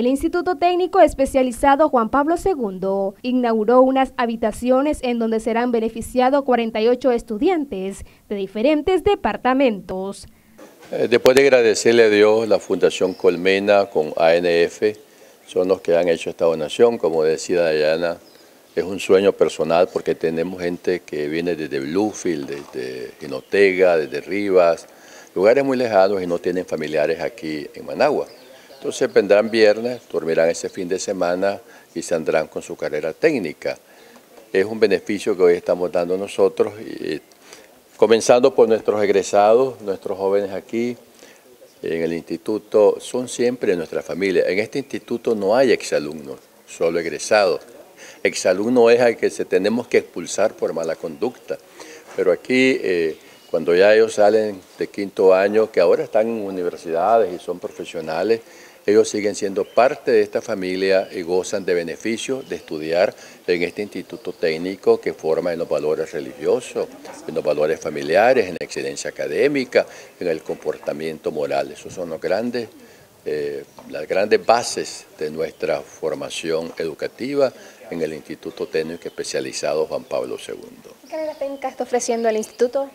El Instituto Técnico Especializado Juan Pablo II inauguró unas habitaciones en donde serán beneficiados 48 estudiantes de diferentes departamentos. Eh, después de agradecerle a Dios, la Fundación Colmena con ANF son los que han hecho esta donación. Como decía Dayana, es un sueño personal porque tenemos gente que viene desde Bluefield, desde Ginotega, desde Rivas, lugares muy lejanos y no tienen familiares aquí en Managua. Entonces vendrán viernes, dormirán ese fin de semana y saldrán con su carrera técnica. Es un beneficio que hoy estamos dando nosotros, y, comenzando por nuestros egresados, nuestros jóvenes aquí en el instituto, son siempre nuestra familia. En este instituto no hay exalumnos, solo egresados. Exalumno es al que se tenemos que expulsar por mala conducta, pero aquí... Eh, cuando ya ellos salen de quinto año, que ahora están en universidades y son profesionales, ellos siguen siendo parte de esta familia y gozan de beneficios de estudiar en este instituto técnico que forma en los valores religiosos, en los valores familiares, en la excelencia académica, en el comportamiento moral. Esos son los grandes, eh, las grandes bases de nuestra formación educativa en el Instituto Técnico Especializado Juan Pablo II. ¿Qué técnica está ofreciendo el instituto?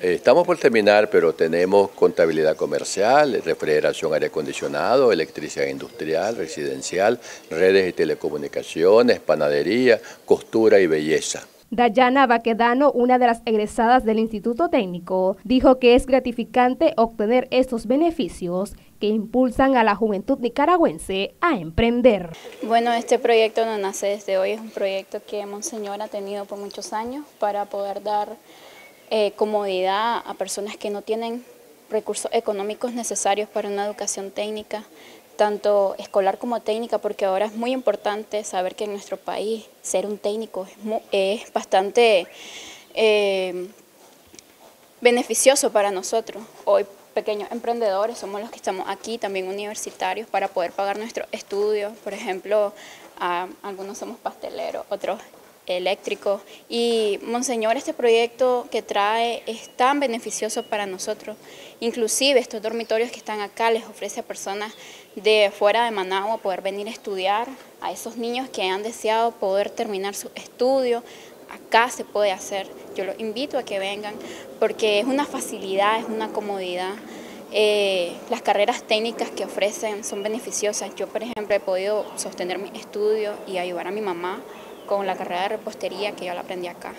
Eh, estamos por terminar, pero tenemos contabilidad comercial, refrigeración, aire acondicionado, electricidad industrial, residencial, redes y telecomunicaciones, panadería, costura y belleza. Dayana Baquedano, una de las egresadas del Instituto Técnico, dijo que es gratificante obtener estos beneficios que impulsan a la juventud nicaragüense a emprender. Bueno, este proyecto no nace desde hoy, es un proyecto que Monseñor ha tenido por muchos años para poder dar eh, comodidad a personas que no tienen recursos económicos necesarios para una educación técnica, tanto escolar como técnica, porque ahora es muy importante saber que en nuestro país ser un técnico es, bastante eh, beneficioso para nosotros. Hoy pequeños emprendedores somos los que estamos aquí, también universitarios, para poder pagar nuestros estudios. Por ejemplo, algunos somos pasteleros, otros eléctrico. Y Monseñor, este proyecto que trae es tan beneficioso para nosotros. Inclusive estos dormitorios que están acá les ofrece a personas de fuera de Managua poder venir a estudiar, a esos niños que han deseado poder terminar su estudio. Acá se puede hacer. Yo los invito a que vengan porque es una facilidad, es una comodidad. Eh, las carreras técnicas que ofrecen son beneficiosas. Yo, por ejemplo, he podido sostener mi estudio y ayudar a mi mamá con la carrera de repostería que yo la aprendí acá.